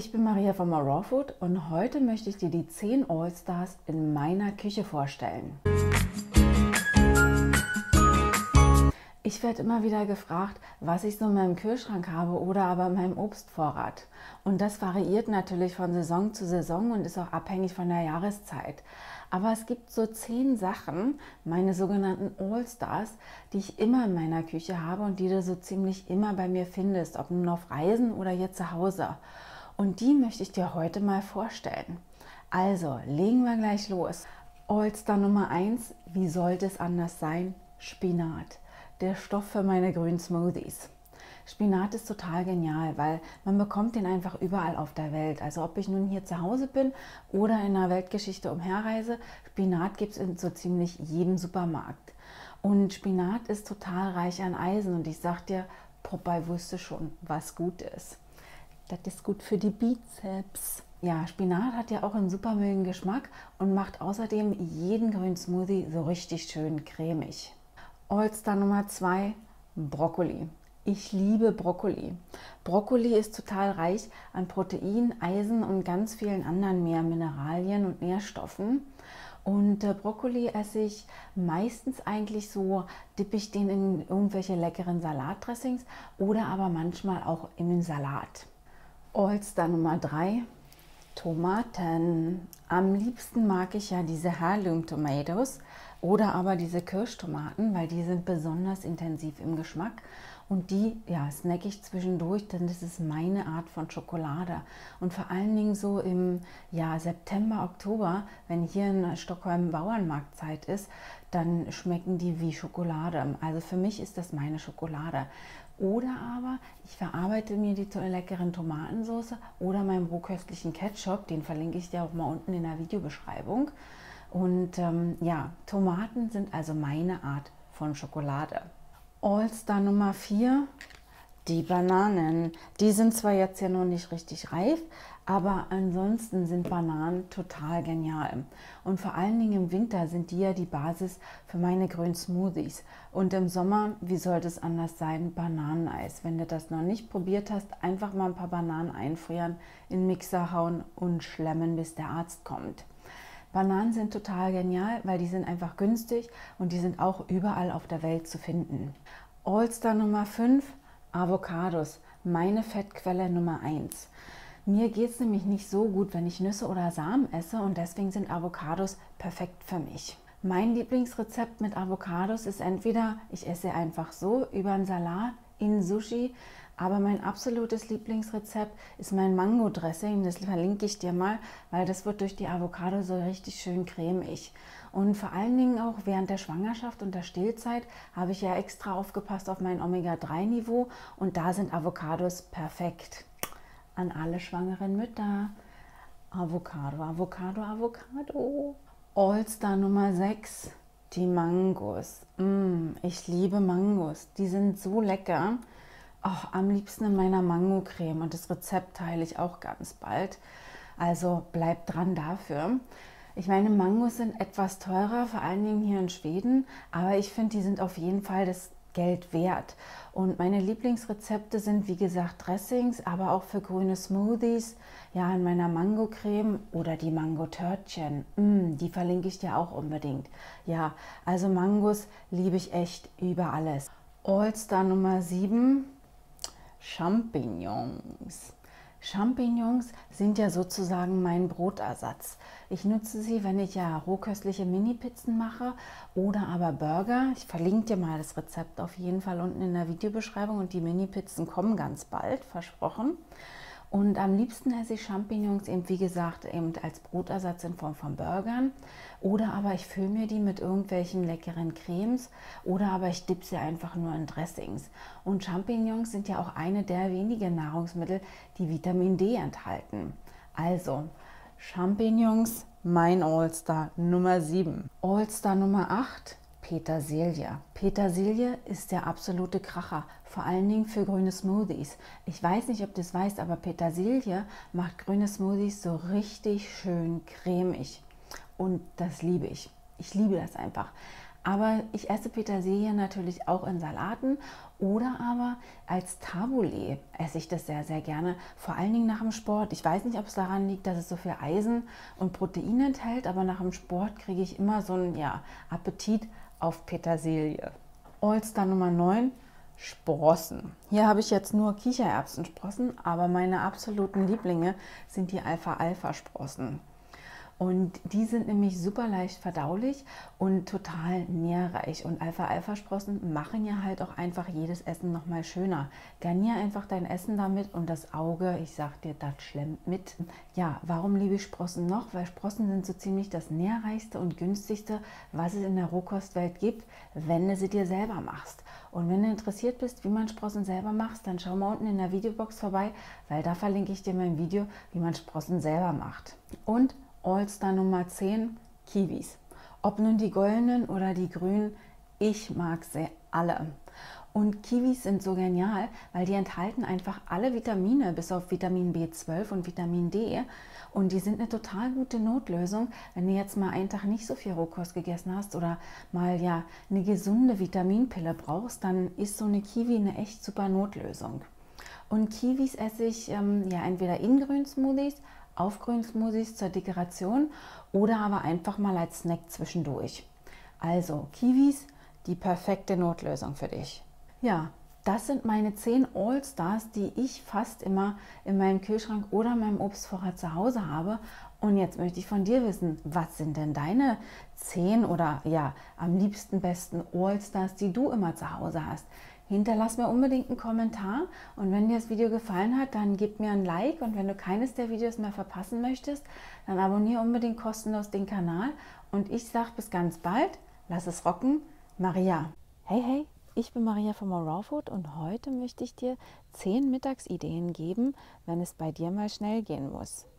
Ich bin Maria von Raw Food und heute möchte ich dir die 10 All-Stars in meiner Küche vorstellen. Ich werde immer wieder gefragt, was ich so in meinem Kühlschrank habe oder aber in meinem Obstvorrat. Und das variiert natürlich von Saison zu Saison und ist auch abhängig von der Jahreszeit. Aber es gibt so zehn Sachen, meine sogenannten All-Stars, die ich immer in meiner Küche habe und die du so ziemlich immer bei mir findest, ob nun auf Reisen oder hier zu Hause. Und die möchte ich dir heute mal vorstellen. Also, legen wir gleich los. All-Star Nummer 1, wie sollte es anders sein? Spinat, der Stoff für meine grünen Smoothies. Spinat ist total genial, weil man bekommt den einfach überall auf der Welt. Also ob ich nun hier zu Hause bin oder in einer Weltgeschichte umherreise, Spinat gibt es in so ziemlich jedem Supermarkt. Und Spinat ist total reich an Eisen und ich sag dir, Popeye wusste schon, was gut ist. Das ist gut für die Bizeps. Ja, Spinat hat ja auch einen super milden Geschmack und macht außerdem jeden grünen Smoothie so richtig schön cremig. Allstar Nummer 2, Brokkoli. Ich liebe Brokkoli. Brokkoli ist total reich an Protein, Eisen und ganz vielen anderen mehr Mineralien und Nährstoffen. Und äh, Brokkoli esse ich meistens eigentlich so, dippe ich den in irgendwelche leckeren Salatdressings oder aber manchmal auch in den Salat. Allstar Nummer 3, Tomaten. Am liebsten mag ich ja diese Heirloom Tomatoes oder aber diese Kirschtomaten, weil die sind besonders intensiv im Geschmack und die ja, snack ich zwischendurch, denn das ist meine Art von Schokolade. Und vor allen Dingen so im ja, September, Oktober, wenn hier in Stockholm Bauernmarktzeit ist, dann schmecken die wie Schokolade. Also für mich ist das meine Schokolade. Oder aber ich verarbeite mir die leckeren Tomatensauce oder meinen rohköstlichen Ketchup, den verlinke ich dir auch mal unten in der Videobeschreibung. Und ähm, ja, Tomaten sind also meine Art von Schokolade. All-Star Nummer 4, die Bananen. Die sind zwar jetzt ja noch nicht richtig reif, aber ansonsten sind Bananen total genial. Und vor allen Dingen im Winter sind die ja die Basis für meine grünen Smoothies. Und im Sommer, wie sollte es anders sein, Bananeneis. Wenn du das noch nicht probiert hast, einfach mal ein paar Bananen einfrieren, in Mixer hauen und schlemmen, bis der Arzt kommt. Bananen sind total genial, weil die sind einfach günstig und die sind auch überall auf der Welt zu finden. Allstar Nummer 5, Avocados, meine Fettquelle Nummer 1. Mir geht es nämlich nicht so gut, wenn ich Nüsse oder Samen esse und deswegen sind Avocados perfekt für mich. Mein Lieblingsrezept mit Avocados ist entweder, ich esse einfach so über einen Salat in Sushi, aber mein absolutes Lieblingsrezept ist mein Mango-Dressing. Das verlinke ich dir mal, weil das wird durch die Avocado so richtig schön cremig. Und vor allen Dingen auch während der Schwangerschaft und der Stillzeit habe ich ja extra aufgepasst auf mein Omega-3-Niveau und da sind Avocados perfekt an alle schwangeren Mütter. Avocado, Avocado, Avocado. All-Star Nummer 6, die Mangos. Mm, ich liebe Mangos, die sind so lecker. Oh, am liebsten in meiner Mango-Creme und das Rezept teile ich auch ganz bald. Also bleibt dran dafür. Ich meine, Mangos sind etwas teurer, vor allen Dingen hier in Schweden, aber ich finde, die sind auf jeden Fall das Geld wert. Und meine Lieblingsrezepte sind, wie gesagt, Dressings, aber auch für grüne Smoothies, ja, in meiner Mango-Creme oder die Mango-Törtchen. Mm, die verlinke ich dir auch unbedingt. Ja, also Mangos liebe ich echt über alles. All-Star Nummer 7, Champignons. Champignons sind ja sozusagen mein Brotersatz. Ich nutze sie, wenn ich ja rohköstliche Mini-Pizzen mache oder aber Burger. Ich verlinke dir mal das Rezept auf jeden Fall unten in der Videobeschreibung und die Mini-Pizzen kommen ganz bald, versprochen. Und am liebsten esse ich Champignons eben, wie gesagt, eben als Brotersatz in Form von Burgern. Oder aber ich fülle mir die mit irgendwelchen leckeren Cremes. Oder aber ich dippe sie einfach nur in Dressings. Und Champignons sind ja auch eine der wenigen Nahrungsmittel, die Vitamin D enthalten. Also, Champignons, mein All-Star Nummer 7. All-Star Nummer 8, Petersilie. Petersilie ist der absolute Kracher, vor allen Dingen für grüne Smoothies. Ich weiß nicht, ob du es weißt, aber Petersilie macht grüne Smoothies so richtig schön cremig. Und das liebe ich. Ich liebe das einfach. Aber ich esse Petersilie natürlich auch in Salaten oder aber als Taboulet esse ich das sehr, sehr gerne. Vor allen Dingen nach dem Sport. Ich weiß nicht, ob es daran liegt, dass es so viel Eisen und Protein enthält, aber nach dem Sport kriege ich immer so einen ja, Appetit auf Petersilie. All-Star Nummer 9, Sprossen. Hier habe ich jetzt nur Kichererbsensprossen, aber meine absoluten Lieblinge sind die Alpha-Alpha-Sprossen. Und die sind nämlich super leicht verdaulich und total nährreich. Und Alpha-Alpha-Sprossen machen ja halt auch einfach jedes Essen nochmal schöner. Garnier einfach dein Essen damit und das Auge, ich sag dir, das schlemmt mit. Ja, warum liebe ich Sprossen noch? Weil Sprossen sind so ziemlich das nährreichste und günstigste, was es in der Rohkostwelt gibt, wenn du sie dir selber machst. Und wenn du interessiert bist, wie man Sprossen selber macht, dann schau mal unten in der Videobox vorbei, weil da verlinke ich dir mein Video, wie man Sprossen selber macht. Und All-Star Nummer 10, Kiwis. Ob nun die goldenen oder die grünen, ich mag sie alle. Und Kiwis sind so genial, weil die enthalten einfach alle Vitamine, bis auf Vitamin B12 und Vitamin D. Und die sind eine total gute Notlösung, wenn du jetzt mal einen Tag nicht so viel Rohkost gegessen hast oder mal ja eine gesunde Vitaminpille brauchst, dann ist so eine Kiwi eine echt super Notlösung. Und Kiwis esse ich ähm, ja entweder in Grünsmoothies, Aufgrünsmoothies zur Dekoration oder aber einfach mal als Snack zwischendurch. Also Kiwis, die perfekte Notlösung für dich. Ja, das sind meine 10 All-Stars, die ich fast immer in meinem Kühlschrank oder meinem Obstvorrat zu Hause habe. Und jetzt möchte ich von dir wissen, was sind denn deine 10 oder ja, am liebsten besten All-Stars, die du immer zu Hause hast? Hinterlass mir unbedingt einen Kommentar. Und wenn dir das Video gefallen hat, dann gib mir ein Like. Und wenn du keines der Videos mehr verpassen möchtest, dann abonniere unbedingt kostenlos den Kanal. Und ich sage bis ganz bald, lass es rocken, Maria. Hey, hey, ich bin Maria von Raw Food und heute möchte ich dir 10 Mittagsideen geben, wenn es bei dir mal schnell gehen muss.